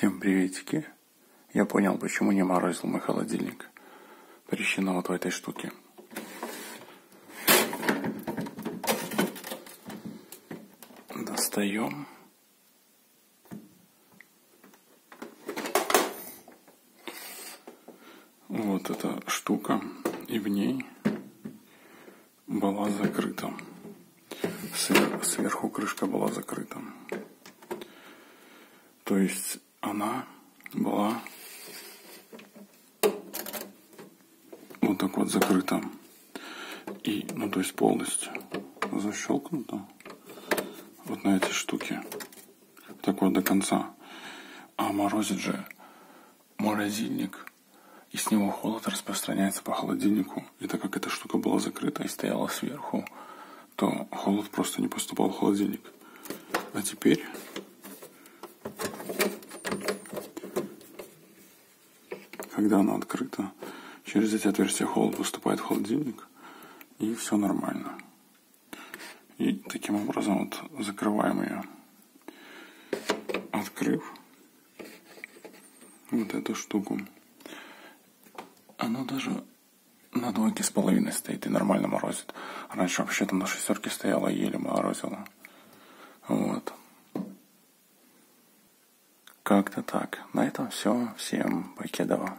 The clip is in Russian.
Всем приветики. Я понял, почему не морозил мой холодильник. Причина вот в этой штуке. Достаем. Вот эта штука. И в ней была закрыта. Сверху крышка была закрыта. То есть она была вот так вот закрыта. И, ну, то есть полностью защелкнута вот на эти штуки. Так вот до конца. А морозит же морозильник, и с него холод распространяется по холодильнику. И так как эта штука была закрыта и стояла сверху, то холод просто не поступал в холодильник. А теперь когда она открыта, через эти отверстия холод поступает в холодильник, и все нормально. И таким образом вот закрываем ее, открыв вот эту штуку. Она даже на двойке с половиной стоит и нормально морозит. Раньше вообще там на шестерке стояла еле морозила. Вот. Как-то так. На этом все. Всем покедова.